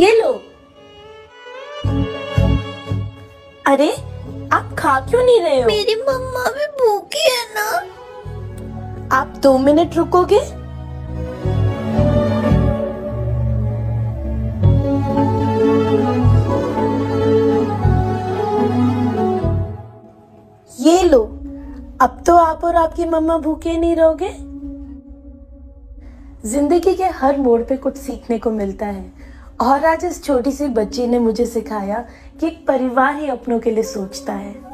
ये लो। अरे आप खा क्यों नहीं रहे हो? मेरी मम्मा भी भूखी है ना। आप दो मिनट रुकोगे? ये लो। अब तो आप और आपकी मम्मा भूखे नहीं रहोगे? ज़िंदगी के हर मोड़ पे कुछ सीखने को मिलता है। और आज इस छोटी सी बच्ची ने मुझे सिखाया कि एक परिवार ही अपनों के लिए सोचता है।